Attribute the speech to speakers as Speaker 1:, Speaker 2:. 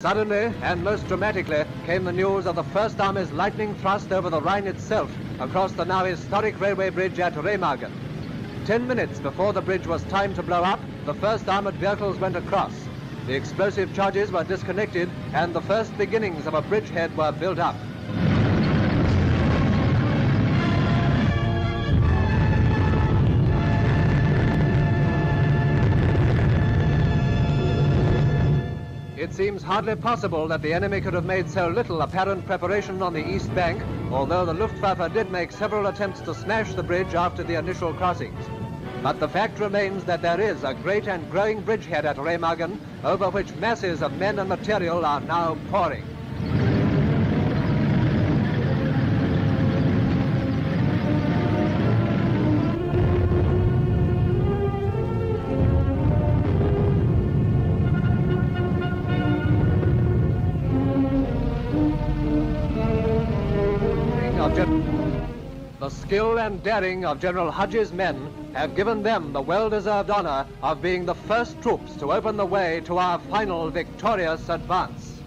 Speaker 1: Suddenly, and most dramatically, came the news of the First Army's lightning thrust over the Rhine itself, across the now historic railway bridge at Remagen. Ten minutes before the bridge was timed to blow up, the first armored vehicles went across. The explosive charges were disconnected, and the first beginnings of a bridgehead were built up. It seems hardly possible that the enemy could have made so little apparent preparation on the east bank, although the Luftwaffe did make several attempts to smash the bridge after the initial crossings. But the fact remains that there is a great and growing bridgehead at Remagen, over which masses of men and material are now pouring. The skill and daring of General Hodges' men have given them the well-deserved honor of being the first troops to open the way to our final victorious advance.